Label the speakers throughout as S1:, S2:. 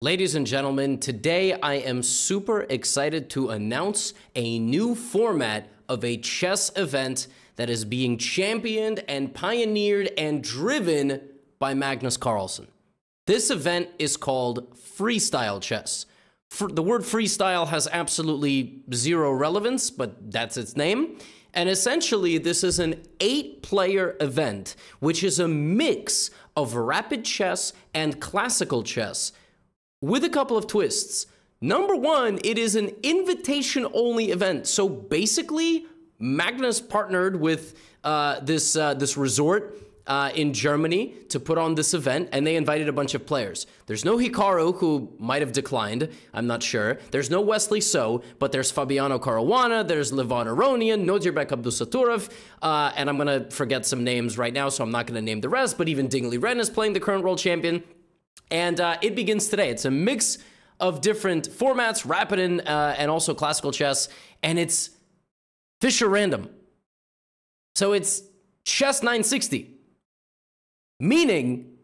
S1: Ladies and gentlemen, today I am super excited to announce a new format of a chess event that is being championed and pioneered and driven by Magnus Carlsen. This event is called freestyle chess. For, the word freestyle has absolutely zero relevance, but that's its name. And essentially, this is an eight player event, which is a mix of rapid chess and classical chess with a couple of twists. Number one, it is an invitation only event. So basically, Magnus partnered with uh, this, uh, this resort uh, in Germany to put on this event, and they invited a bunch of players. There's no Hikaru, who might have declined, I'm not sure. There's no Wesley So, but there's Fabiano Caruana, there's Levon Aronian, Nodirbek Abdusattorov, uh, and I'm to forget some names right now, so I'm not to name the rest, but even Ding Liren is playing the current world champion. And uh, it begins today. It's a mix of different formats, rapid and, uh, and also classical chess, and it's Fischer random. So it's chess 960, meaning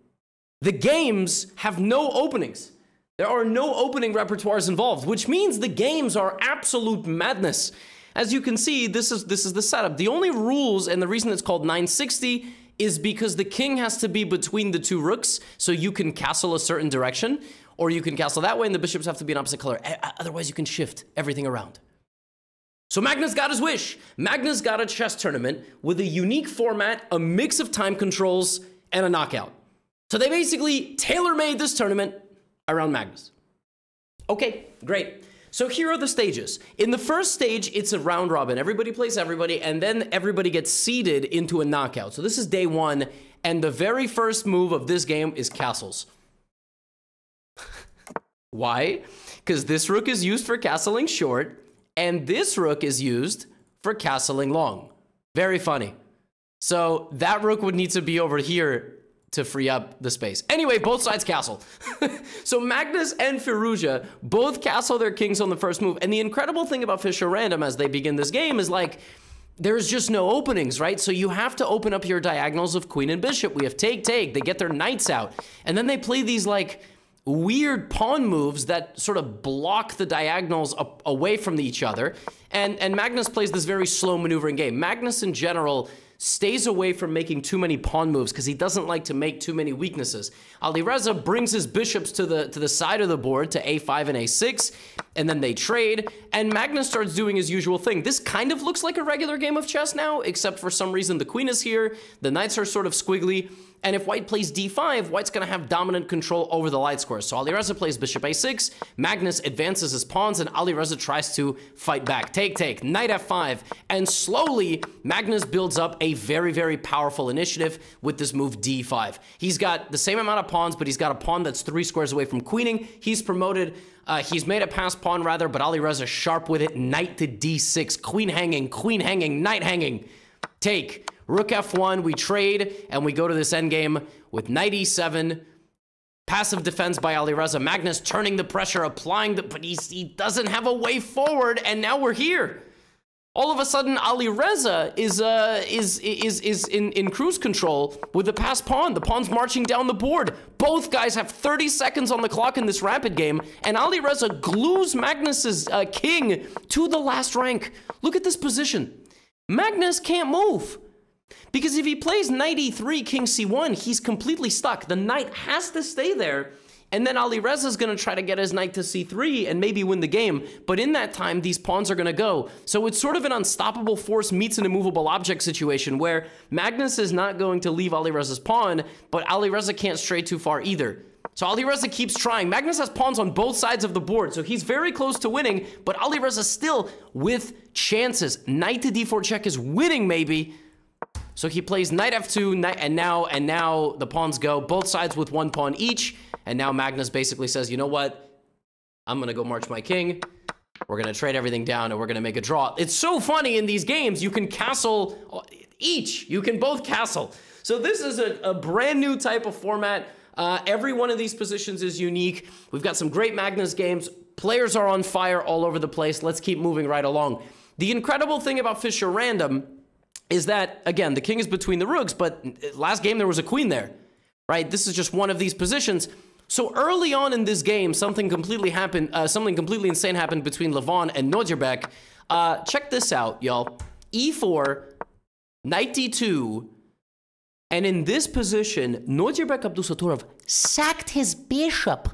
S1: the games have no openings. There are no opening repertoires involved, which means the games are absolute madness. As you can see, this is this is the setup. The only rules and the reason it's called 960 is because the king has to be between the two rooks, so you can castle a certain direction, or you can castle that way, and the bishops have to be an opposite color. Otherwise, you can shift everything around. So Magnus got his wish. Magnus got a chess tournament with a unique format, a mix of time controls, and a knockout. So they basically tailor-made this tournament around Magnus. Okay, great. So here are the stages. In the first stage, it's a round robin. Everybody plays everybody, and then everybody gets seeded into a knockout. So this is day one, and the very first move of this game is castles. Why? Because this rook is used for castling short, and this rook is used for castling long. Very funny. So that rook would need to be over here to free up the space. Anyway, both sides castle. so Magnus and Firouzja both castle their kings on the first move. And the incredible thing about Fischer Random as they begin this game is like, there's just no openings, right? So you have to open up your diagonals of queen and bishop. We have take, take. They get their knights out. And then they play these like weird pawn moves that sort of block the diagonals away from each other. And, and Magnus plays this very slow maneuvering game. Magnus in general stays away from making too many pawn moves because he doesn't like to make too many weaknesses. Alireza brings his bishops to the to the side of the board to a5 and a6, and then they trade, and Magnus starts doing his usual thing. This kind of looks like a regular game of chess now, except for some reason the queen is here, the knights are sort of squiggly, and if white plays d5, white's going to have dominant control over the light squares. So Alireza plays bishop a6, Magnus advances his pawns, and Alireza tries to fight back. Take, take, knight f5, and slowly Magnus builds up a very, very powerful initiative with this move d5. He's got the same amount of pawns, but he's got a pawn that's three squares away from queening. He's promoted uh, he's made a pass pawn rather, but Alireza sharp with it. Knight to d6. Queen hanging, queen hanging, knight hanging. Take. Rook f1, we trade, and we go to this endgame with knight e7. Passive defense by Alireza. Magnus turning the pressure, applying the... But he doesn't have a way forward, and now we're here. All of a sudden, Alireza is uh, is is is in, in cruise control with the pass pawn. The pawn's marching down the board. Both guys have 30 seconds on the clock in this rapid game, and Alireza glues Magnus's uh, king to the last rank. Look at this position. Magnus can't move. Because if he plays knight e3, king c1, he's completely stuck. The knight has to stay there. And then Alireza is going to try to get his knight to c3 and maybe win the game. But in that time, these pawns are going to go. So it's sort of an unstoppable force meets an immovable object situation where Magnus is not going to leave Alireza's pawn, but Alireza can't stray too far either. So Alireza keeps trying. Magnus has pawns on both sides of the board, so he's very close to winning, but Alireza is still with chances. Knight to d4 check is winning, maybe, so he plays knight f2, knight, and now and now the pawns go both sides with one pawn each. And now Magnus basically says, you know what? I'm gonna go march my king. We're gonna trade everything down and we're gonna make a draw. It's so funny in these games. You can castle each. You can both castle. So this is a, a brand new type of format. Uh, every one of these positions is unique. We've got some great Magnus games. Players are on fire all over the place. Let's keep moving right along. The incredible thing about Fischer Random is that, again, the king is between the rooks, but last game there was a queen there, right? This is just one of these positions. So early on in this game, something completely happened. Uh, something completely insane happened between Levon and Nodirbek. Uh, check this out, y'all. E4, knight d2, and in this position, Nodirbek Abdusattorov sacked his bishop.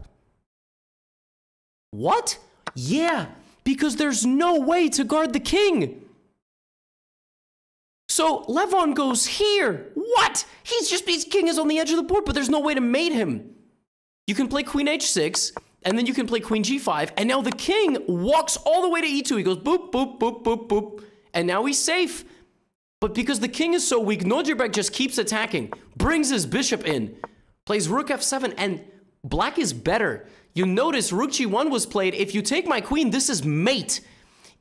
S1: What? Yeah, because there's no way to guard the king. So Levon goes here. What? He's just, his king is on the edge of the board, but there's no way to mate him. You can play queen h6, and then you can play queen g5, and now the king walks all the way to e2. He goes boop, boop, boop, boop, boop, and now he's safe. But because the king is so weak, Nodirbek just keeps attacking, brings his bishop in, plays rook f7, and black is better. You notice rook g1 was played. If you take my queen, this is mate.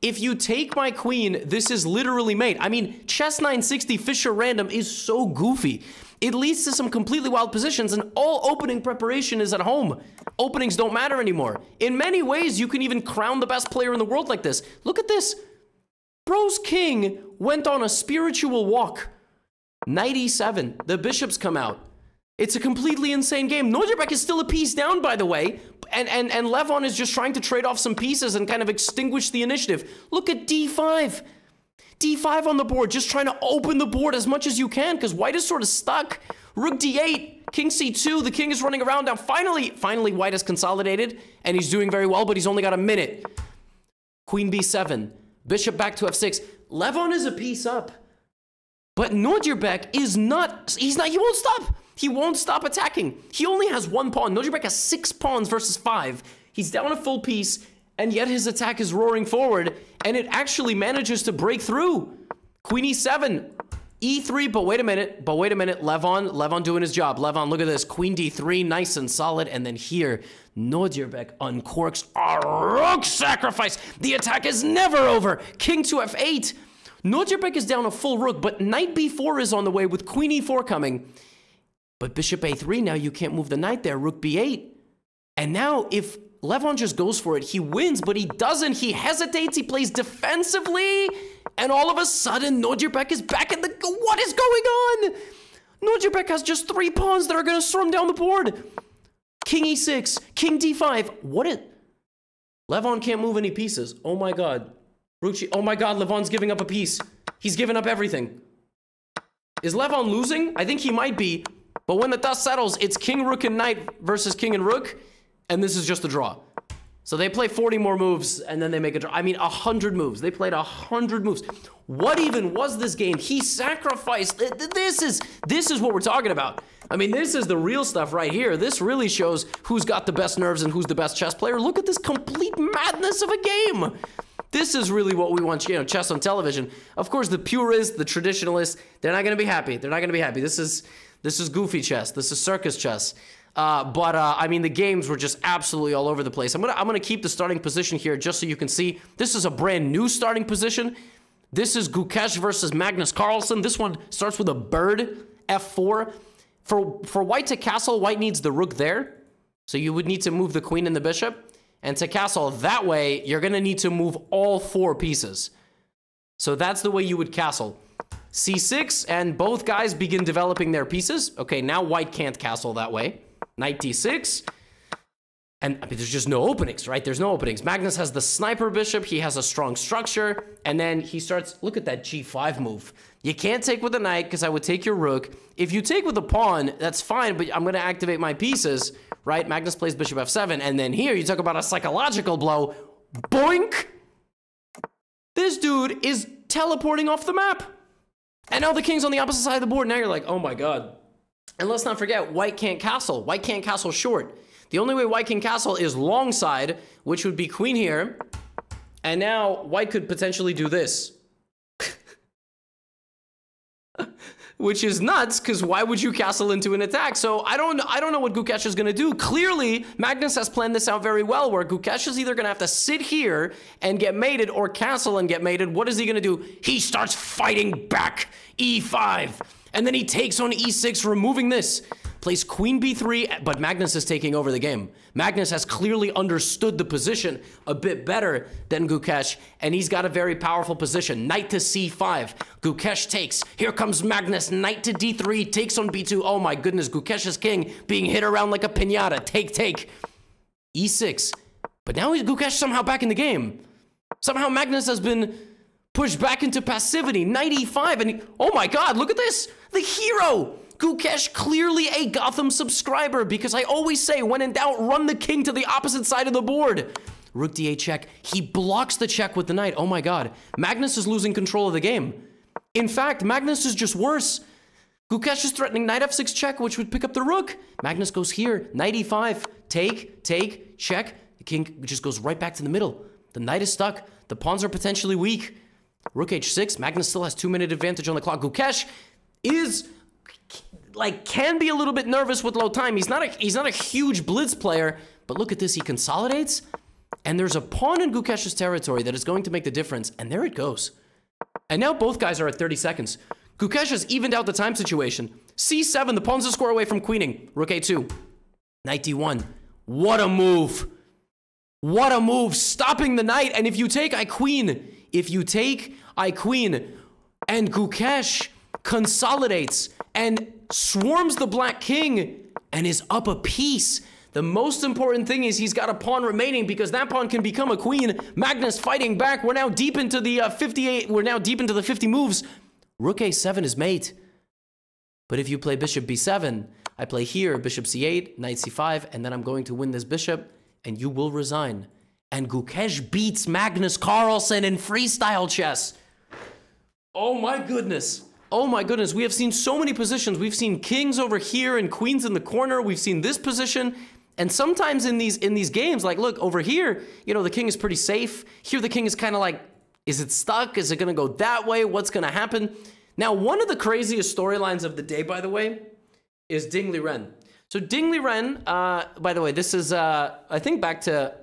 S1: If you take my queen, this is literally mate. I mean, chess 960 Fischer random is so goofy. It leads to some completely wild positions, and all opening preparation is at home. Openings don't matter anymore. In many ways, you can even crown the best player in the world like this. Look at this. Bro's king went on a spiritual walk. Knight e7. The bishops come out. It's a completely insane game. Nodirbek is still a piece down, by the way. And, and, and Levon is just trying to trade off some pieces and kind of extinguish the initiative. Look at d5 d5 on the board, just trying to open the board as much as you can because white is sort of stuck. Rook d8, king c2, the king is running around now. Finally, finally white has consolidated and he's doing very well, but he's only got a minute. Queen b7, bishop back to f6. Levon is a piece up, but Nodirbek is not, he's not, he won't stop. He won't stop attacking. He only has one pawn. Nodirbek has six pawns versus five. He's down a full piece and yet his attack is roaring forward, and it actually manages to break through. Queen e7, e3, but wait a minute, but wait a minute, Levon, Levon doing his job. Levon, look at this, queen d3, nice and solid, and then here, Nodirbek uncorks a rook sacrifice. The attack is never over. King to f8. Nodirbek is down a full rook, but knight b4 is on the way with queen e4 coming. But bishop a3, now you can't move the knight there, rook b8. And now if Levon just goes for it. He wins, but he doesn't. He hesitates. He plays defensively. And all of a sudden, Nodirbek is back in the... What is going on? Nodirbek has just three pawns that are going to storm down the board. King e6, king d5. What is... Levon can't move any pieces. Oh my god. Ruchi... Oh my god, Levon's giving up a piece. He's giving up everything. Is Levon losing? I think he might be. But when the dust settles, it's king, rook, and knight versus king and rook and this is just a draw. So they play 40 more moves and then they make a draw. I mean, 100 moves. They played 100 moves. What even was this game? He sacrificed. This is this is what we're talking about. I mean, this is the real stuff right here. This really shows who's got the best nerves and who's the best chess player. Look at this complete madness of a game. This is really what we want, you know, chess on television. Of course, the purists, the traditionalists, they're not going to be happy. They're not going to be happy. This is this is goofy chess. This is circus chess. Uh, but uh, I mean, the games were just absolutely all over the place. I'm gonna I'm gonna keep the starting position here just so you can see. This is a brand new starting position. This is Gukesh versus Magnus Carlsen. This one starts with a bird, f4. For for white to castle, white needs the rook there. So you would need to move the queen and the bishop. And to castle that way, you're gonna need to move all four pieces. So that's the way you would castle. c6, and both guys begin developing their pieces. Okay, now white can't castle that way knight d6. And I mean, there's just no openings, right? There's no openings. Magnus has the sniper bishop. He has a strong structure. And then he starts, look at that g5 move. You can't take with the knight because I would take your rook. If you take with the pawn, that's fine, but I'm going to activate my pieces, right? Magnus plays bishop f7. And then here, you talk about a psychological blow. Boink! This dude is teleporting off the map. And now the king's on the opposite side of the board. Now you're like, oh my god, and let's not forget, white can't castle. White can't castle short. The only way white can castle is long side, which would be queen here. And now white could potentially do this. which is nuts because why would you castle into an attack? So I don't I don't know what Gukesh is going to do. Clearly, Magnus has planned this out very well where Gukesh is either going to have to sit here and get mated or castle and get mated. What is he going to do? He starts fighting back. E5. And then he takes on e6, removing this. plays queen b3, but Magnus is taking over the game. Magnus has clearly understood the position a bit better than Gukesh, and he's got a very powerful position. Knight to c5. Gukesh takes. Here comes Magnus. Knight to d3, takes on b2. Oh my goodness, Gukesh's king being hit around like a pinata. Take, take. e6. But now he's Gukesh somehow back in the game. Somehow Magnus has been pushed back into passivity. 95, and oh my god, look at this! The hero! Gukesh clearly a Gotham subscriber because I always say, when in doubt, run the king to the opposite side of the board. Rook d8 check. He blocks the check with the knight. Oh my god. Magnus is losing control of the game. In fact, Magnus is just worse. Gukesh is threatening knight f6 check, which would pick up the rook. Magnus goes here. Knight e5. Take, take, check. The king just goes right back to the middle. The knight is stuck. The pawns are potentially weak. Rook h6. Magnus still has two minute advantage on the clock. Gukesh is like can be a little bit nervous with low time. He's not a he's not a huge blitz player, but look at this. He consolidates, and there's a pawn in Gukesh's territory that is going to make the difference. And there it goes. And now both guys are at 30 seconds. Gukesh has evened out the time situation. c7, the pawn's a square away from queening. Rook a2. Knight d1. What a move. What a move. Stopping the knight. And if you take, I queen. If you take, I queen. And Gukesh consolidates and swarms the Black King and is up a piece. The most important thing is he's got a pawn remaining because that pawn can become a queen. Magnus fighting back. We're now deep into the uh, 58. We're now deep into the 50 moves. Rook a7 is mate. But if you play bishop b7, I play here, bishop c8, knight c5, and then I'm going to win this bishop, and you will resign. And Gukesh beats Magnus Carlsen in freestyle chess. Oh my goodness. Oh my goodness, we have seen so many positions. We've seen kings over here and queens in the corner. We've seen this position. And sometimes in these in these games, like look, over here, you know, the king is pretty safe. Here the king is kind of like, is it stuck? Is it gonna go that way? What's gonna happen? Now, one of the craziest storylines of the day, by the way, is Ding Liren. So Ding Liren, uh, by the way, this is uh, I think back to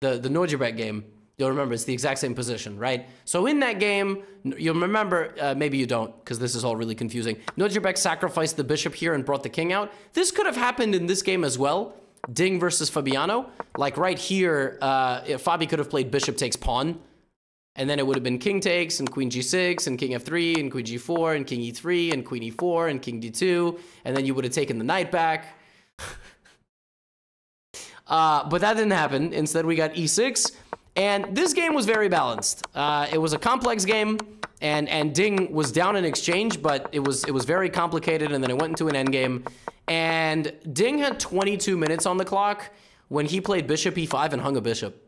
S1: the the Nodirbek game You'll remember it's the exact same position, right? So in that game, you'll remember, uh, maybe you don't, because this is all really confusing. Nodirbek sacrificed the bishop here and brought the king out. This could have happened in this game as well. Ding versus Fabiano. Like right here, uh, Fabi could have played bishop takes pawn. And then it would have been king takes and queen g6 and king f3 and queen g4 and king e3 and queen e4 and king d2. And then you would have taken the knight back. Uh, but that didn't happen. Instead, we got e6. And this game was very balanced. Uh, it was a complex game, and and Ding was down in exchange, but it was it was very complicated, and then it went into an endgame. And Ding had 22 minutes on the clock when he played bishop e5 and hung a bishop.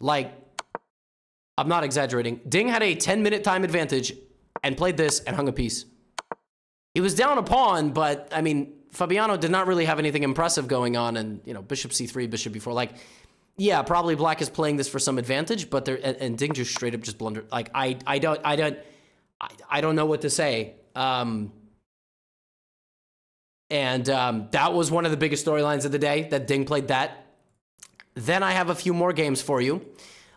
S1: Like, I'm not exaggerating. Ding had a 10 minute time advantage and played this and hung a piece. He was down a pawn, but I mean, Fabiano did not really have anything impressive going on, and you know, bishop c3, bishop b4. Like, yeah, probably black is playing this for some advantage, but there and, and Ding just straight up just blundered. Like, I I don't I don't I, I don't know what to say. Um, and um, that was one of the biggest storylines of the day that Ding played that. Then I have a few more games for you.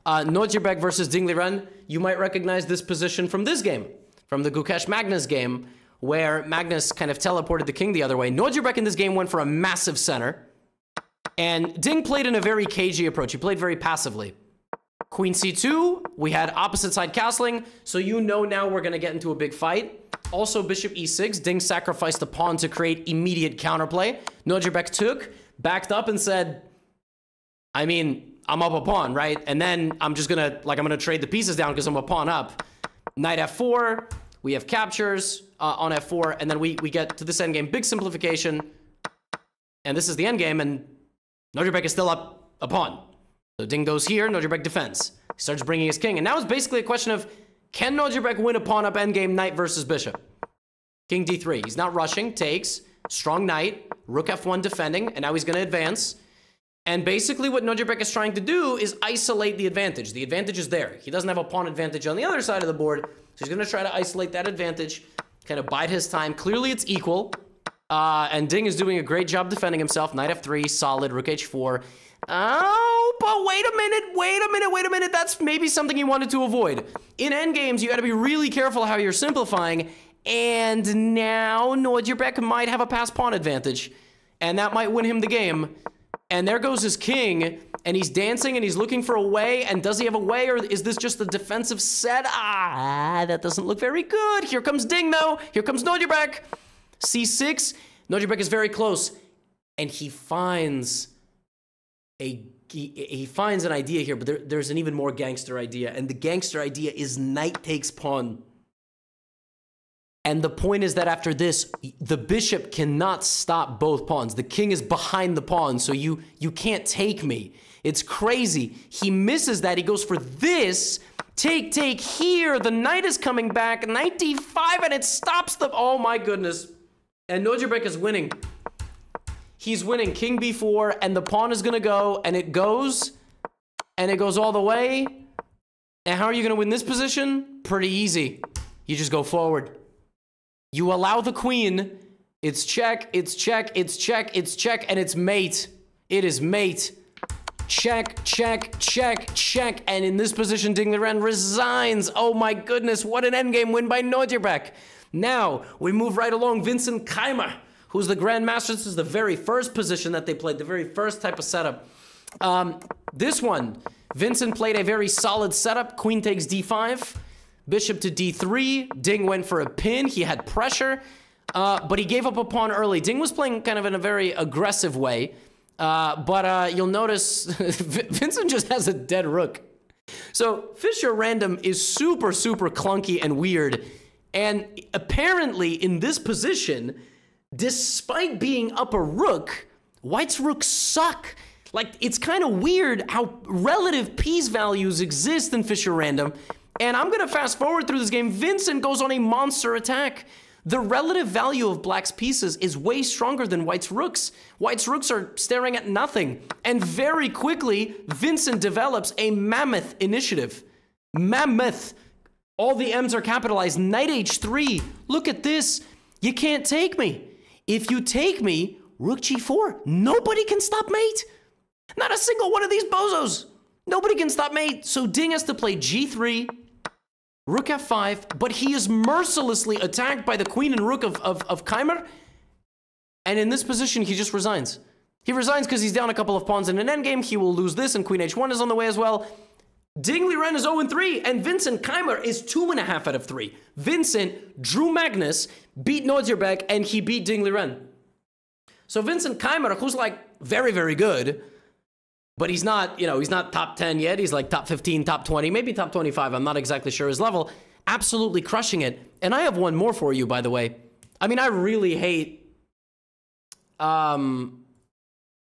S1: Uh, Nodirbek versus Ding Liren. You might recognize this position from this game, from the Gukesh Magnus game, where Magnus kind of teleported the king the other way. Nodirbek in this game went for a massive center. And Ding played in a very cagey approach. He played very passively. Queen c2, we had opposite side castling, so you know now we're going to get into a big fight. Also, bishop e6, Ding sacrificed the pawn to create immediate counterplay. Nodirbek took, backed up and said, I mean, I'm up a pawn, right? And then I'm just going to, like, I'm going to trade the pieces down because I'm a pawn up. Knight f4, we have captures uh, on f4, and then we, we get to this endgame. Big simplification. And this is the endgame, and Nodirbek is still up a pawn. So Ding goes here, Nodirbek defends. He starts bringing his king. And now it's basically a question of, can Nodirbek win a pawn up endgame knight versus bishop? King d3. He's not rushing, takes, strong knight, rook f1 defending, and now he's going to advance. And basically what Nodirbek is trying to do is isolate the advantage. The advantage is there. He doesn't have a pawn advantage on the other side of the board, so he's going to try to isolate that advantage, kind of bide his time. Clearly it's equal. Uh, and Ding is doing a great job defending himself. Knight f3, solid, rook h4. Oh, but wait a minute, wait a minute, wait a minute. That's maybe something you wanted to avoid. In endgames, you got to be really careful how you're simplifying. And now Nodirbek might have a pass pawn advantage. And that might win him the game. And there goes his king. And he's dancing and he's looking for a way. And does he have a way or is this just a defensive set? Ah, that doesn't look very good. Here comes Ding though. Here comes Nodirbek. C6. Nodirbek is very close. And he finds a he, he finds an idea here, but there, there's an even more gangster idea. And the gangster idea is knight takes pawn. And the point is that after this, the bishop cannot stop both pawns. The king is behind the pawn, so you you can't take me. It's crazy. He misses that. He goes for this. Take, take here. The knight is coming back. Knight d5, and it stops the. Oh my goodness. And Nodirbek is winning. He's winning king b4, and the pawn is going to go, and it goes, and it goes all the way. And how are you going to win this position? Pretty easy. You just go forward. You allow the queen. It's check, it's check, it's check, it's check, and it's mate. It is mate. Check, check, check, check. And in this position, Ding Liren resigns. Oh my goodness, what an endgame win by Nodirbek. Now, we move right along. Vincent Keymer, who's the Grandmaster. This is the very first position that they played, the very first type of setup. Um, this one, Vincent played a very solid setup. Queen takes d5. Bishop to d3. Ding went for a pin. He had pressure, uh, but he gave up a pawn early. Ding was playing kind of in a very aggressive way, uh, but uh, you'll notice Vincent just has a dead rook. So Fischer Random is super, super clunky and weird. And apparently in this position, despite being up a rook, White's rooks suck. Like, it's kind of weird how relative piece values exist in Fischer Random, and I'm going to fast forward through this game. Vincent goes on a monster attack. The relative value of black's pieces is way stronger than white's rooks. White's rooks are staring at nothing. And very quickly, Vincent develops a mammoth initiative. Mammoth. All the M's are capitalized. Knight h3. Look at this. You can't take me. If you take me, rook g4. Nobody can stop mate. Not a single one of these bozos. Nobody can stop mate. So Ding has to play g3, Rook f5, but he is mercilessly attacked by the queen and rook of, of, of Keymer. And in this position, he just resigns. He resigns because he's down a couple of pawns in an endgame. He will lose this, and queen h1 is on the way as well. Ding Liren is 0-3, and Vincent Keymer is 2.5 out of 3. Vincent drew Magnus, beat Nodirbek, and he beat Ding Liren. So Vincent Keymer, who's like very, very good, but he's not, you know, he's not top 10 yet. He's like top 15, top 20, maybe top 25. I'm not exactly sure his level. Absolutely crushing it. And I have one more for you, by the way. I mean, I really hate, um,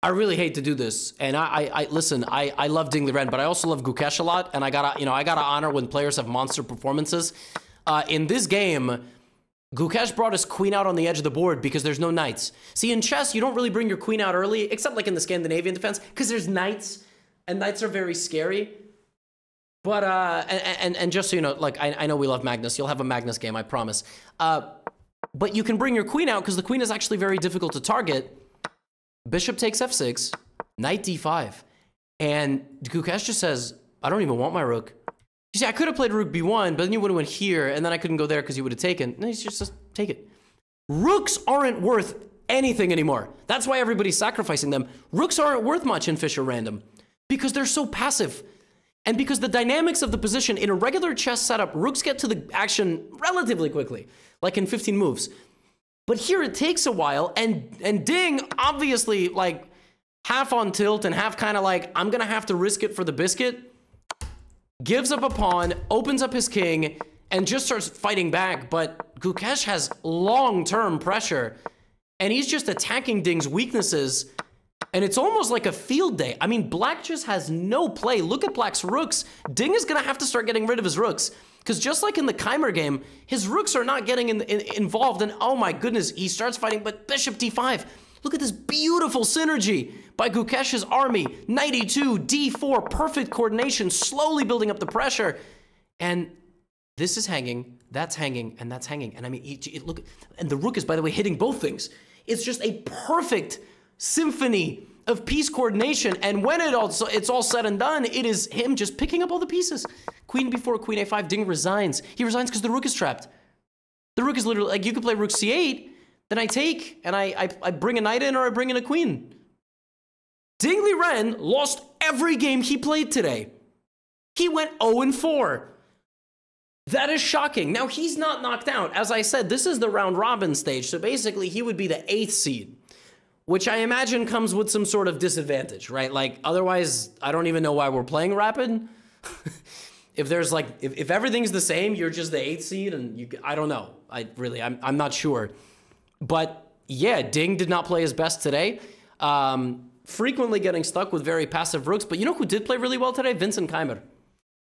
S1: I really hate to do this. And I, I, I listen, I, I love Ding Liren, but I also love Gukesh a lot. And I gotta, you know, I gotta honor when players have monster performances. Uh, in this game, Gukesh brought his queen out on the edge of the board because there's no knights. See, in chess, you don't really bring your queen out early, except like in the Scandinavian defense, because there's knights, and knights are very scary. But, uh, and, and, and just so you know, like, I, I know we love Magnus. You'll have a Magnus game, I promise. Uh, but you can bring your queen out because the queen is actually very difficult to target. Bishop takes f6, knight d5. And Gukesh just says, I don't even want my rook. You see, I could have played rook b1, but then you would have went here, and then I couldn't go there because you would have taken. No, he's just, just take it. Rooks aren't worth anything anymore. That's why everybody's sacrificing them. Rooks aren't worth much in Fischer Random because they're so passive. And because the dynamics of the position in a regular chess setup, rooks get to the action relatively quickly, like in 15 moves. But here it takes a while, and and Ding obviously like half on tilt and half kind of like I'm gonna have to risk it for the biscuit gives up a pawn, opens up his king, and just starts fighting back. But Gukesh has long-term pressure, and he's just attacking Ding's weaknesses. And it's almost like a field day. I mean, Black just has no play. Look at Black's rooks. Ding is going to have to start getting rid of his rooks. Because just like in the Keymer game, his rooks are not getting in, in, involved. And oh my goodness, he starts fighting, but Bishop d5. Look at this beautiful synergy by Gukesh's army. 92, D4, perfect coordination, slowly building up the pressure. And this is hanging, that's hanging, and that's hanging. And I mean, it, it, look, and the rook is, by the way, hitting both things. It's just a perfect symphony of piece coordination. And when it all, it's all said and done, it is him just picking up all the pieces. Queen before queen a5, Ding resigns. He resigns because the rook is trapped. The rook is literally like you could play rook c8, then I take and I, I, I bring a knight in or I bring in a queen. Ding Liren lost every game he played today. He went 0 4. That is shocking. Now, he's not knocked out. As I said, this is the round robin stage. So basically, he would be the eighth seed, which I imagine comes with some sort of disadvantage, right? Like, otherwise, I don't even know why we're playing rapid. if there's like, if, if everything's the same, you're just the eighth seed, and you, I don't know. I really, I'm, I'm not sure. But yeah, Ding did not play his best today. Um, frequently getting stuck with very passive rooks. But you know who did play really well today? Vincent Keymer.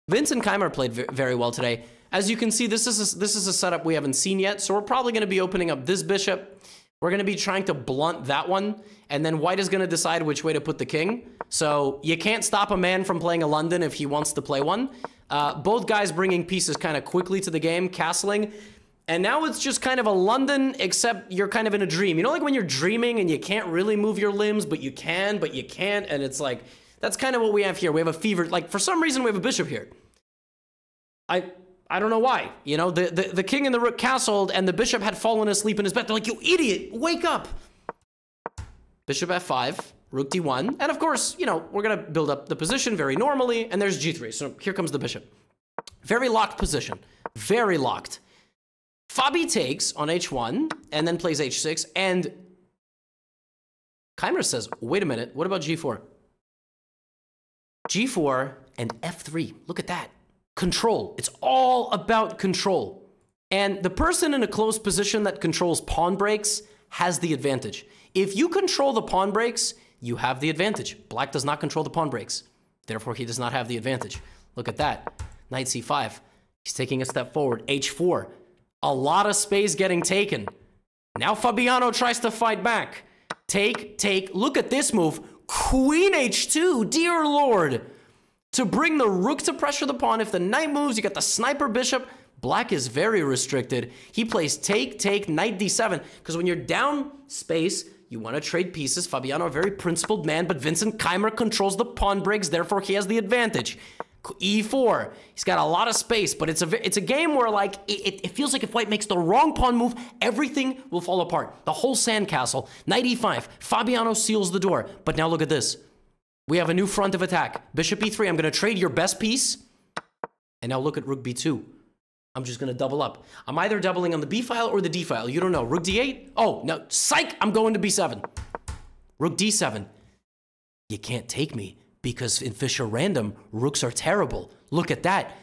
S1: Vincent Keymer played very well today. As you can see, this is a, this is a setup we haven't seen yet. So we're probably going to be opening up this bishop. We're going to be trying to blunt that one. And then white is going to decide which way to put the king. So you can't stop a man from playing a London if he wants to play one. Uh, both guys bringing pieces kind of quickly to the game, castling. And now it's just kind of a London, except you're kind of in a dream. You know, like when you're dreaming and you can't really move your limbs, but you can, but you can't. And it's like, that's kind of what we have here. We have a fever. Like, for some reason, we have a bishop here. I I don't know why. You know, the, the, the king and the rook castled, and the bishop had fallen asleep in his bed. They're like, you idiot, wake up. Bishop f5, rook d1. And of course, you know, we're going to build up the position very normally, and there's g3. So here comes the bishop. Very locked position. Very locked. Fabi takes on h1 and then plays h6. And Keymer says, wait a minute, what about g4? g4 and f3. Look at that. Control. It's all about control. And the person in a close position that controls pawn breaks has the advantage. If you control the pawn breaks, you have the advantage. Black does not control the pawn breaks. Therefore, he does not have the advantage. Look at that. Knight c5. He's taking a step forward. h4. A lot of space getting taken. Now Fabiano tries to fight back. Take, take. Look at this move. Queen h2. Dear Lord. To bring the rook to pressure the pawn. If the knight moves, you got the sniper bishop. Black is very restricted. He plays take, take, knight d7. Because when you're down space, you want to trade pieces. Fabiano, a very principled man, but Vincent Keymer controls the pawn breaks. Therefore, he has the advantage e4. He's got a lot of space, but it's a it's a game where like it, it feels like if white makes the wrong pawn move, everything will fall apart. The whole sandcastle. Knight e5. Fabiano seals the door. But now look at this. We have a new front of attack. Bishop e3. I'm going to trade your best piece. And now look at rook b2. I'm just going to double up. I'm either doubling on the b file or the d file. You don't know. Rook d8. Oh, no. Psych. I'm going to b7. Rook d7. You can't take me because in Fischer Random, rooks are terrible. Look at that.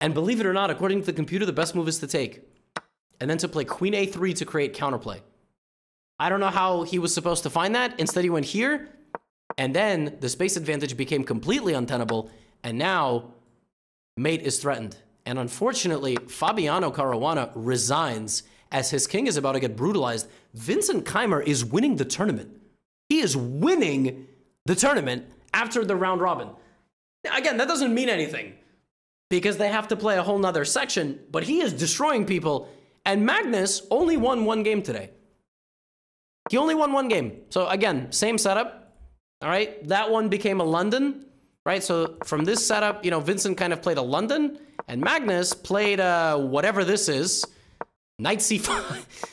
S1: And believe it or not, according to the computer, the best move is to take. And then to play queen a3 to create counterplay. I don't know how he was supposed to find that. Instead, he went here. And then the space advantage became completely untenable. And now mate is threatened. And unfortunately, Fabiano Caruana resigns as his king is about to get brutalized. Vincent Keymer is winning the tournament. He is winning the tournament after the round robin. Again, that doesn't mean anything because they have to play a whole nother section, but he is destroying people. And Magnus only won one game today. He only won one game. So again, same setup. All right. That one became a London, right? So from this setup, you know, Vincent kind of played a London and Magnus played uh, whatever this is, Knight C5.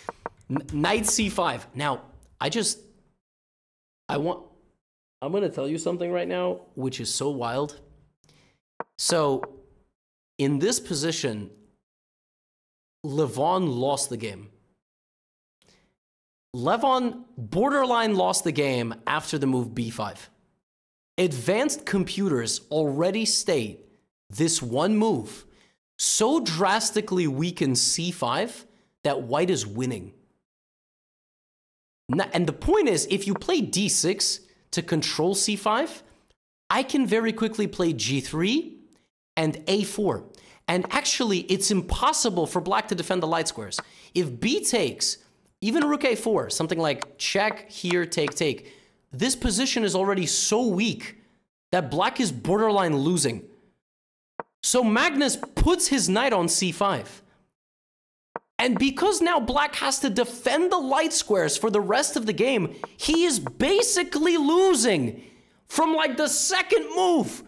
S1: Knight C5. Now, I just, I want, I'm going to tell you something right now, which is so wild. So, in this position, Levon lost the game. Levon borderline lost the game after the move b5. Advanced computers already state this one move so drastically weakens c5 that white is winning. And the point is, if you play d6, to control c5, I can very quickly play g3 and a4. And actually, it's impossible for black to defend the light squares. If b takes, even rook a4, something like check, here, take, take, this position is already so weak that black is borderline losing. So Magnus puts his knight on c5. And because now black has to defend the light squares for the rest of the game, he is basically losing from like the second move.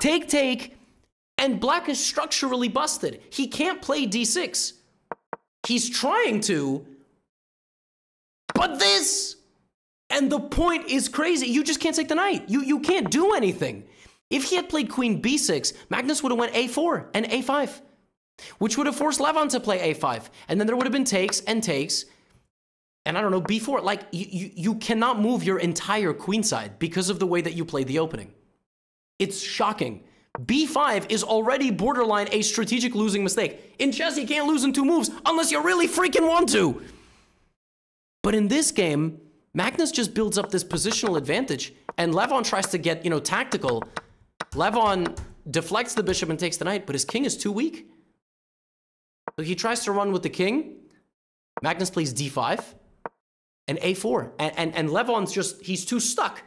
S1: Take, take, and black is structurally busted. He can't play d6. He's trying to, but this. And the point is crazy. You just can't take the knight. You, you can't do anything. If he had played queen b6, Magnus would have went a4 and a5, which would have forced Levon to play a5. And then there would have been takes and takes. And I don't know, b4. Like, you, you, you cannot move your entire queenside because of the way that you played the opening. It's shocking. b5 is already borderline a strategic losing mistake. In chess, you can't lose in two moves unless you really freaking want to. But in this game, Magnus just builds up this positional advantage, and Levon tries to get, you know, tactical. Levon deflects the bishop and takes the knight, but his king is too weak. So he tries to run with the king. Magnus plays d5 and a4. And, and, and Levon's just, he's too stuck.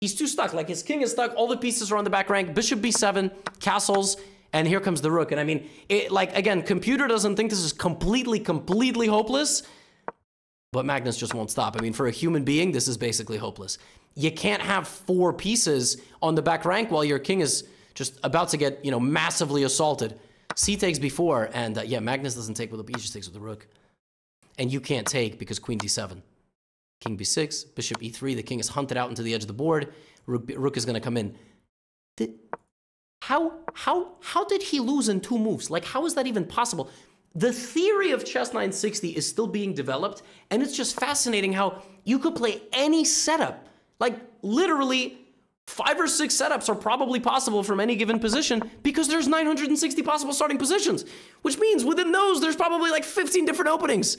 S1: He's too stuck. Like his king is stuck. All the pieces are on the back rank. Bishop b7, castles, and here comes the rook. And I mean, it, like, again, computer doesn't think this is completely, completely hopeless. But Magnus just won't stop. I mean, for a human being, this is basically hopeless. You can't have four pieces on the back rank while your king is just about to get, you know, massively assaulted. C takes before, and uh, yeah, Magnus doesn't take with the he just takes with the rook. And you can't take because queen d7. King b6, bishop e3, the king is hunted out into the edge of the board. Rook, rook is going to come in. Did, how, how, how did he lose in two moves? Like, how is that even possible? the theory of chess 960 is still being developed and it's just fascinating how you could play any setup like literally five or six setups are probably possible from any given position because there's 960 possible starting positions which means within those there's probably like 15 different openings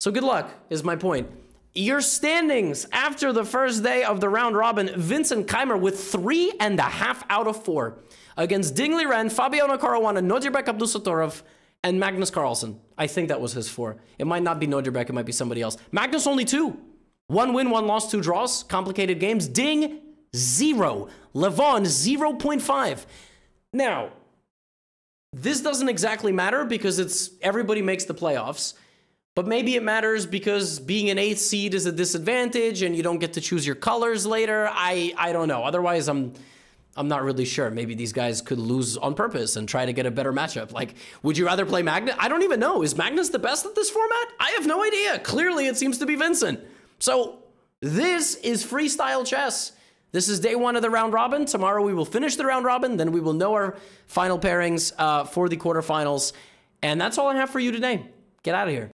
S1: so good luck is my point your standings after the first day of the round robin vincent keymer with three and a half out of four against Ding Liren, Fabiano Caruana, Nodirbek Abdusattorov, and Magnus Carlsen. I think that was his four. It might not be Nodirbek, it might be somebody else. Magnus only two. One win, one loss, two draws. Complicated games. Ding, zero. Levon, 0.5. Now, this doesn't exactly matter because it's everybody makes the playoffs. But maybe it matters because being an eighth seed is a disadvantage and you don't get to choose your colors later. I I don't know. Otherwise, I'm I'm not really sure. Maybe these guys could lose on purpose and try to get a better matchup. Like, would you rather play Magnus? I don't even know. Is Magnus the best at this format? I have no idea. Clearly, it seems to be Vincent. So, this is freestyle chess. This is day one of the round robin. Tomorrow we will finish the round robin. Then we will know our final pairings uh, for the quarterfinals. And that's all I have for you today. Get out of here.